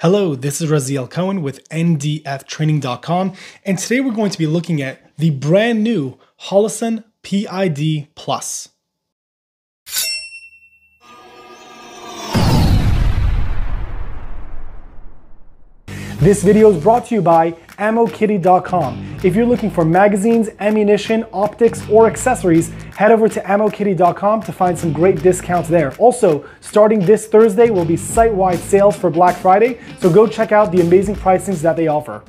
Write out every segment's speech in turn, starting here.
Hello, this is Raziel Cohen with NDFtraining.com, and today we're going to be looking at the brand new Holosun PID Plus. This video is brought to you by AmmoKitty.com. If you're looking for magazines, ammunition, optics, or accessories, head over to AmmoKitty.com to find some great discounts there. Also, starting this Thursday will be site-wide sales for Black Friday, so go check out the amazing pricings that they offer.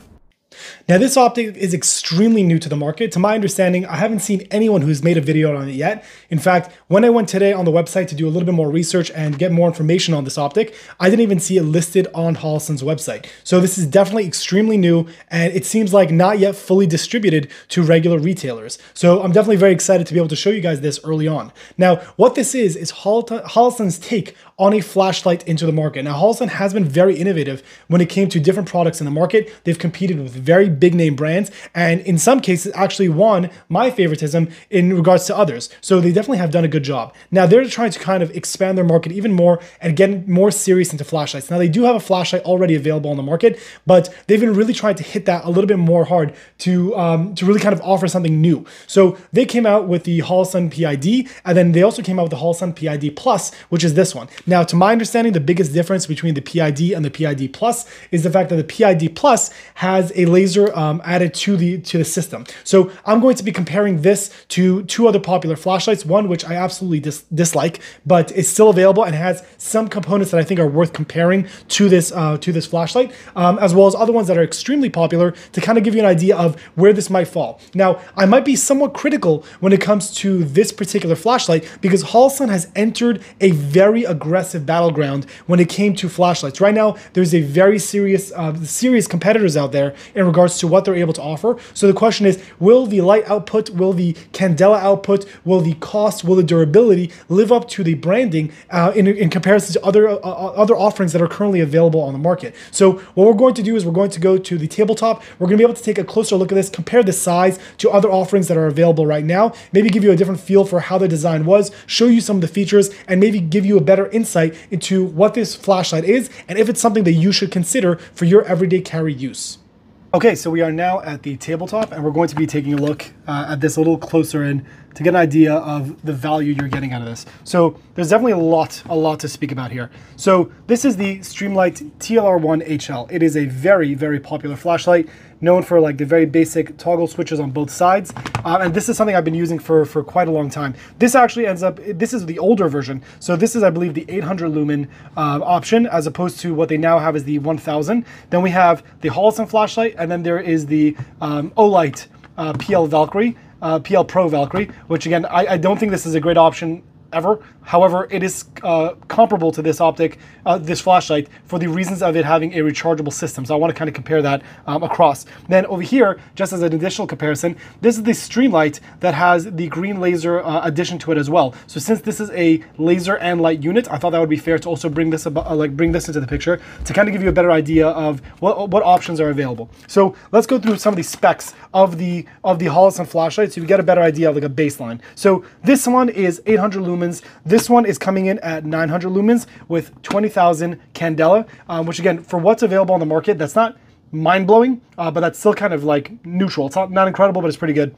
Now this optic is extremely new to the market. To my understanding, I haven't seen anyone who's made a video on it yet. In fact, when I went today on the website to do a little bit more research and get more information on this optic, I didn't even see it listed on Holosun's website. So this is definitely extremely new and it seems like not yet fully distributed to regular retailers. So I'm definitely very excited to be able to show you guys this early on. Now, what this is, is Holosun's take on a flashlight into the market. Now, Holosun has been very innovative when it came to different products in the market. They've competed with very big name brands, and in some cases actually won my favoritism in regards to others. So they definitely have done a good job. Now they're trying to kind of expand their market even more and get more serious into flashlights. Now they do have a flashlight already available on the market, but they've been really trying to hit that a little bit more hard to um, to really kind of offer something new. So they came out with the Holosun PID, and then they also came out with the Holosun PID Plus, which is this one. Now, to my understanding, the biggest difference between the PID and the PID Plus is the fact that the PID Plus has a laser um, added to the to the system. So I'm going to be comparing this to two other popular flashlights. One which I absolutely dis dislike, but is still available and has some components that I think are worth comparing to this uh, to this flashlight, um, as well as other ones that are extremely popular to kind of give you an idea of where this might fall. Now I might be somewhat critical when it comes to this particular flashlight because Holosun has entered a very aggressive battleground when it came to flashlights. Right now, there's a very serious uh, serious competitors out there in regards to what they're able to offer. So the question is, will the light output, will the candela output, will the cost, will the durability live up to the branding uh, in, in comparison to other uh, uh, other offerings that are currently available on the market? So what we're going to do is we're going to go to the tabletop. We're going to be able to take a closer look at this, compare the size to other offerings that are available right now, maybe give you a different feel for how the design was, show you some of the features, and maybe give you a better insight into what this flashlight is and if it's something that you should consider for your everyday carry use. Okay, so we are now at the tabletop and we're going to be taking a look uh, at this a little closer in to get an idea of the value you're getting out of this. So there's definitely a lot, a lot to speak about here. So this is the Streamlight TLR1 HL. It is a very, very popular flashlight known for like the very basic toggle switches on both sides. Um, and this is something I've been using for, for quite a long time. This actually ends up, this is the older version. So this is, I believe, the 800 lumen uh, option as opposed to what they now have is the 1000. Then we have the Holosun flashlight, and then there is the um, Olight uh, PL Valkyrie. Uh, PL Pro Valkyrie, which again, I, I, don't think this is a great option ever. However, it is uh, comparable to this optic, uh, this flashlight, for the reasons of it having a rechargeable system. So I want to kind of compare that um, across. Then over here, just as an additional comparison, this is the Streamlight that has the green laser uh, addition to it as well. So since this is a laser and light unit, I thought that would be fair to also bring this about, uh, like bring this into the picture to kind of give you a better idea of what, what options are available. So let's go through some of the specs of the of the Holosun flashlight so you get a better idea of like a baseline. So this one is 800 lumens. This one is coming in at 900 lumens with 20,000 candela, um, which again, for what's available on the market, that's not mind-blowing, uh, but that's still kind of like neutral. It's not, not incredible, but it's pretty good.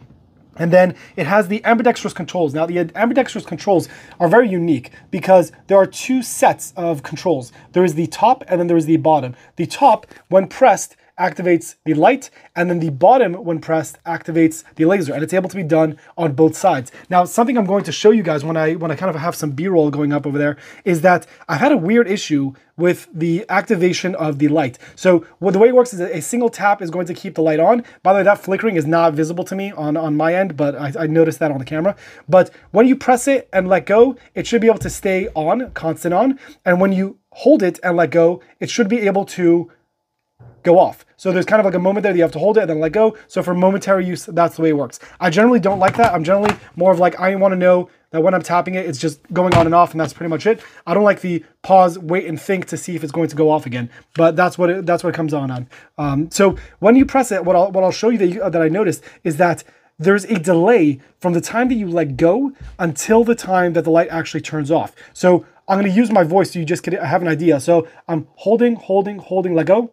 And then it has the ambidextrous controls. Now, the ambidextrous controls are very unique because there are two sets of controls. There is the top and then there is the bottom. The top, when pressed, activates the light, and then the bottom, when pressed, activates the laser, and it's able to be done on both sides. Now, something I'm going to show you guys when I when I kind of have some B-roll going up over there is that I've had a weird issue with the activation of the light. So what the way it works is a single tap is going to keep the light on. By the way, that flickering is not visible to me on, on my end, but I, I noticed that on the camera. But when you press it and let go, it should be able to stay on, constant on. And when you hold it and let go, it should be able to go off. So there's kind of like a moment there that you have to hold it and then let go. So for momentary use, that's the way it works. I generally don't like that. I'm generally more of like, I want to know that when I'm tapping it, it's just going on and off and that's pretty much it. I don't like the pause, wait and think to see if it's going to go off again, but that's what it, that's what it comes on on. Um, so when you press it, what I'll, what I'll show you that, you, that I noticed is that there's a delay from the time that you let go until the time that the light actually turns off. So I'm going to use my voice so you just get, I have an idea. So I'm holding, holding, holding, let go.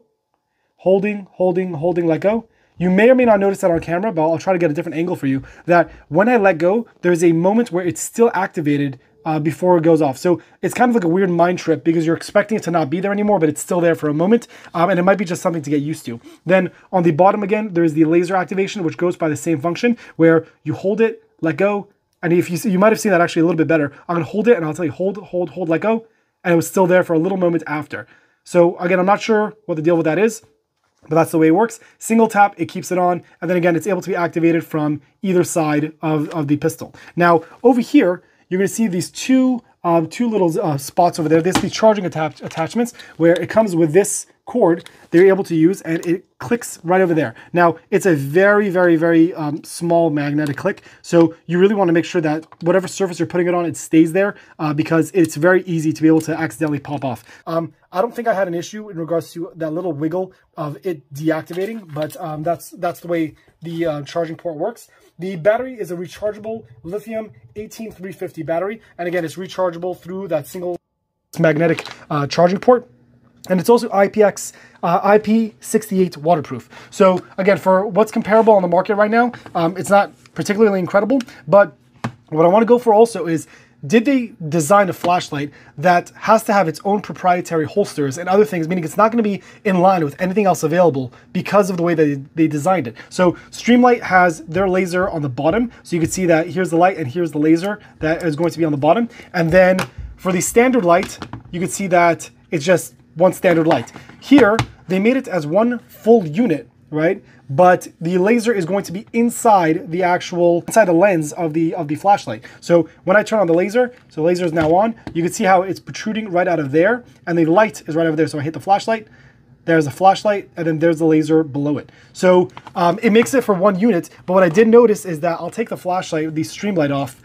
Holding, holding, holding, let go. You may or may not notice that on camera, but I'll try to get a different angle for you, that when I let go, there's a moment where it's still activated uh, before it goes off. So it's kind of like a weird mind trip because you're expecting it to not be there anymore, but it's still there for a moment. Um, and it might be just something to get used to. Then on the bottom again, there's the laser activation, which goes by the same function where you hold it, let go. And if you see, you might have seen that actually a little bit better. I'm gonna hold it and I'll tell you hold, hold, hold, let go. And it was still there for a little moment after. So again, I'm not sure what the deal with that is, but that's the way it works. Single tap, it keeps it on. And then again, it's able to be activated from either side of, of the pistol. Now over here, you're to see these two um, two little uh, spots over there. There's the charging attach attachments where it comes with this cord they're able to use and it clicks right over there. Now, it's a very, very, very um, small magnetic click. So you really want to make sure that whatever surface you're putting it on, it stays there uh, because it's very easy to be able to accidentally pop off. Um, I don't think I had an issue in regards to that little wiggle of it deactivating, but um, that's, that's the way the uh, charging port works. The battery is a rechargeable lithium 18350 battery. And again, it's rechargeable through that single magnetic uh, charging port. And it's also IPX, uh, IP68 waterproof. So again, for what's comparable on the market right now, um, it's not particularly incredible, but what I want to go for also is did they design a flashlight that has to have its own proprietary holsters and other things, meaning it's not going to be in line with anything else available because of the way that they designed it. So Streamlight has their laser on the bottom, so you can see that here's the light and here's the laser that is going to be on the bottom. And then for the standard light, you can see that it's just one standard light. Here, they made it as one full unit, right? but the laser is going to be inside the actual, inside the lens of the of the flashlight. So when I turn on the laser, so the laser is now on, you can see how it's protruding right out of there, and the light is right over there. So I hit the flashlight, there's a flashlight, and then there's the laser below it. So um, it makes it for one unit, but what I did notice is that I'll take the flashlight, the streamlight off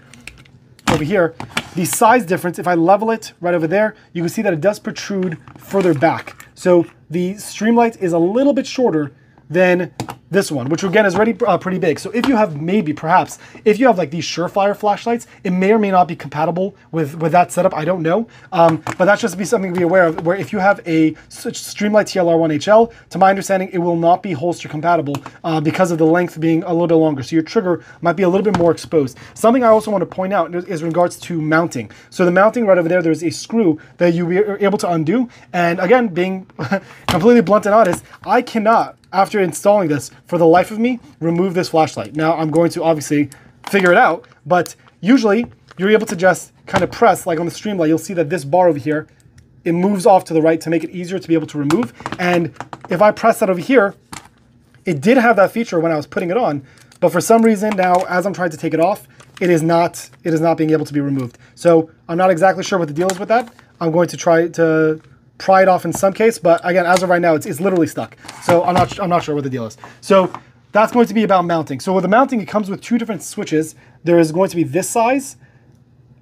over here, the size difference, if I level it right over there, you can see that it does protrude further back. So the streamlight is a little bit shorter than this one, which again is already uh, pretty big. So if you have maybe, perhaps, if you have like these Surefire flashlights, it may or may not be compatible with, with that setup. I don't know. Um, but that's just to be something to be aware of, where if you have a Streamlight TLR1HL, to my understanding, it will not be holster compatible uh, because of the length being a little bit longer. So your trigger might be a little bit more exposed. Something I also want to point out is regards to mounting. So the mounting right over there, there's a screw that you are able to undo. And again, being completely blunt and honest, I cannot after installing this, for the life of me, remove this flashlight. Now I'm going to obviously figure it out, but usually you're able to just kind of press, like on the Streamlight, you'll see that this bar over here, it moves off to the right to make it easier to be able to remove. And if I press that over here, it did have that feature when I was putting it on, but for some reason now, as I'm trying to take it off, it is not, it is not being able to be removed. So I'm not exactly sure what the deal is with that. I'm going to try to pry it off in some case, but again, as of right now, it's, it's literally stuck. So I'm not, I'm not sure what the deal is. So that's going to be about mounting. So with the mounting, it comes with two different switches. There is going to be this size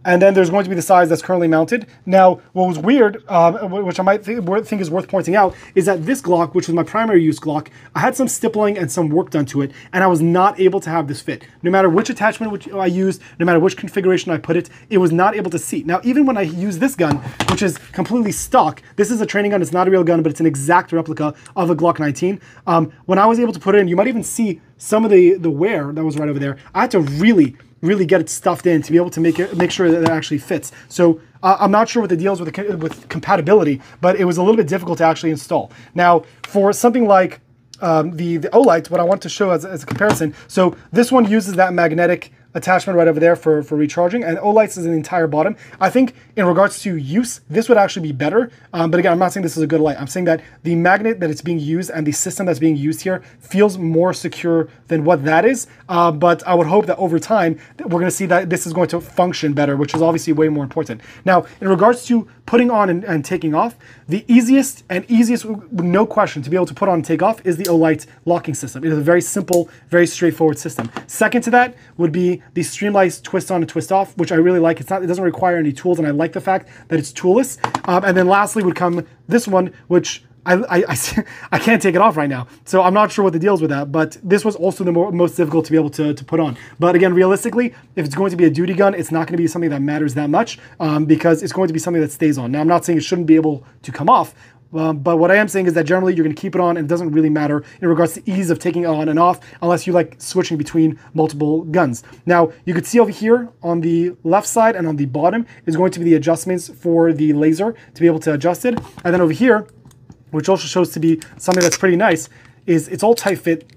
and then there's going to be the size that's currently mounted. Now, what was weird, um, which I might think, think, is worth pointing out, is that this Glock, which was my primary use Glock, I had some stippling and some work done to it, and I was not able to have this fit. No matter which attachment which I used, no matter which configuration I put it, it was not able to seat. Now, even when I use this gun, which is completely stock, this is a training gun, it's not a real gun, but it's an exact replica of a Glock 19. Um, when I was able to put it in, you might even see some of the, the wear that was right over there. I had to really really get it stuffed in to be able to make it make sure that it actually fits. So uh, I'm not sure what the deal is with the, with compatibility, but it was a little bit difficult to actually install. Now, for something like um, the the Olight, what I want to show as, as a comparison, so this one uses that magnetic attachment right over there for, for recharging, and Olight's is an entire bottom. I think in regards to use, this would actually be better. Um, but again, I'm not saying this is a good light. I'm saying that the magnet that it's being used and the system that's being used here feels more secure than what that is. Uh, but I would hope that over time, we're going to see that this is going to function better, which is obviously way more important. Now, in regards to putting on and, and taking off, the easiest and easiest, no question, to be able to put on and take off is the Olight locking system. It is a very simple, very straightforward system. Second to that would be the Streamlight twist on and twist off, which I really like. It's not, it doesn't require any tools, and I like the fact that it's toolless. Um, and then lastly would come this one, which I, I, I, can't take it off right now. So I'm not sure what the deal is with that, but this was also the more, most difficult to be able to, to put on. But again, realistically, if it's going to be a duty gun, it's not going to be something that matters that much um, because it's going to be something that stays on. Now, I'm not saying it shouldn't be able to come off, um, but what I am saying is that generally you're going to keep it on and it doesn't really matter in regards to ease of taking on and off unless you like switching between multiple guns. Now, you could see over here on the left side and on the bottom is going to be the adjustments for the laser to be able to adjust it. And then over here, which also shows to be something that's pretty nice, is it's all tight fit.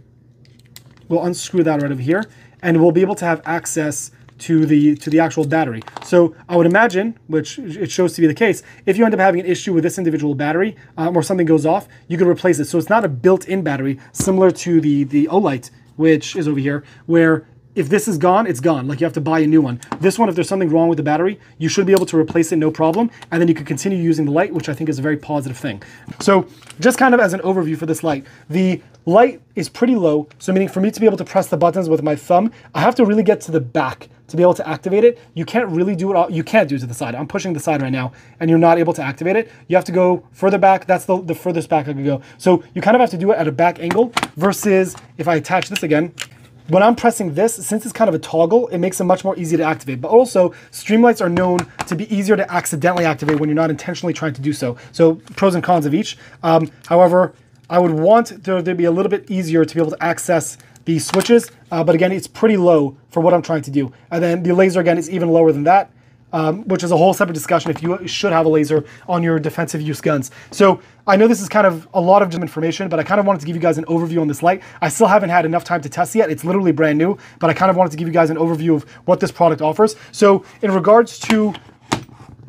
We'll unscrew that right over here and we'll be able to have access to the to the actual battery. So I would imagine, which it shows to be the case, if you end up having an issue with this individual battery um, or something goes off, you can replace it. So it's not a built-in battery similar to the the Olight, which is over here, where if this is gone, it's gone. Like you have to buy a new one. This one, if there's something wrong with the battery, you should be able to replace it no problem. And then you can continue using the light, which I think is a very positive thing. So just kind of as an overview for this light, the light is pretty low. So meaning for me to be able to press the buttons with my thumb, I have to really get to the back to be able to activate it. You can't really do it all. You can't do it to the side. I'm pushing the side right now and you're not able to activate it. You have to go further back. That's the, the furthest back I could go. So you kind of have to do it at a back angle versus if I attach this again, when I'm pressing this, since it's kind of a toggle, it makes it much more easy to activate. But also, streamlights are known to be easier to accidentally activate when you're not intentionally trying to do so. So pros and cons of each. Um, however, I would want there to be a little bit easier to be able to access the switches, uh, but again, it's pretty low for what I'm trying to do. And then the laser again is even lower than that um, which is a whole separate discussion if you should have a laser on your defensive use guns. So I know this is kind of a lot of information, but I kind of wanted to give you guys an overview on this light. I still haven't had enough time to test yet. It's literally brand new, but I kind of wanted to give you guys an overview of what this product offers. So in regards to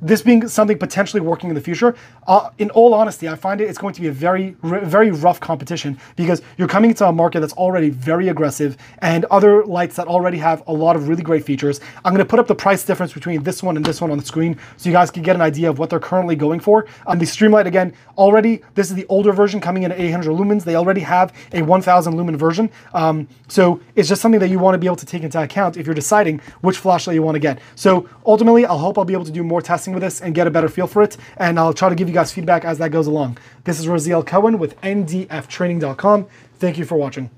this being something potentially working in the future, uh, in all honesty, I find it it's going to be a very, very rough competition because you're coming into a market that's already very aggressive and other lights that already have a lot of really great features. I'm going to put up the price difference between this one and this one on the screen so you guys can get an idea of what they're currently going for. Um, the Streamlight, again, already, this is the older version coming in at 800 lumens. They already have a 1000 lumen version. Um, so it's just something that you want to be able to take into account if you're deciding which flashlight you want to get. So ultimately, I'll hope I'll be able to do more testing with this and get a better feel for it. And I'll try to give you guys feedback as that goes along. This is Raziel Cohen with ndftraining.com. Thank you for watching.